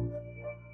Oh, yeah.